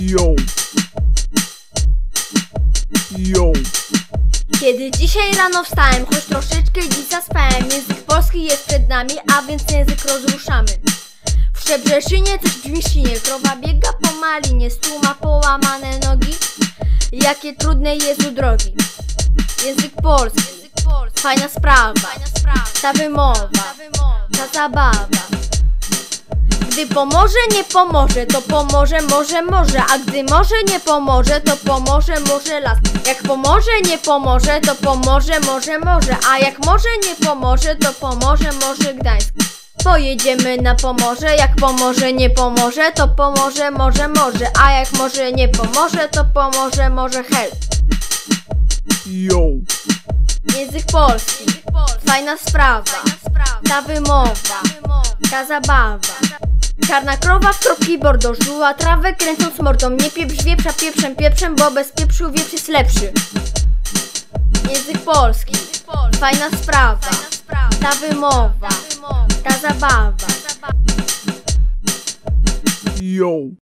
Yo. Yo. Kiedy dzisiaj rano wstałem, choć troszeczkę dziś zaspałem Język polski jest przed nami, a więc język rozruszamy. W Szczebrzeszynie coś dźwięcznie, krowa biega po malinie Stół ma połamane nogi, jakie trudne jest u drogi. Język polski, fajna sprawa, ta wymowa, ta zabawa gdy pomoże, nie pomoże, to pomoże, może, może. A gdy może, nie pomoże, to pomoże, może las. Jak pomoże, nie pomoże, to pomoże, może, może. A jak może, nie pomoże, to pomoże, może Gdańsk. Pojedziemy na Pomorze, jak pomoże, nie pomoże, to pomoże, może, może. A jak może, nie pomoże, to pomoże, może help Yo. Język polski, fajna sprawa, ta wymowa, ta zabawa Czarna krowa w kropki bordo Żuła. Trawę kręcąc mordą. Nie pieprz wieprza pieprzem pieprzem Bo bez pieprzu wieprz jest lepszy. Język polski. Fajna sprawa. Ta wymowa. Ta zabawa. Yo.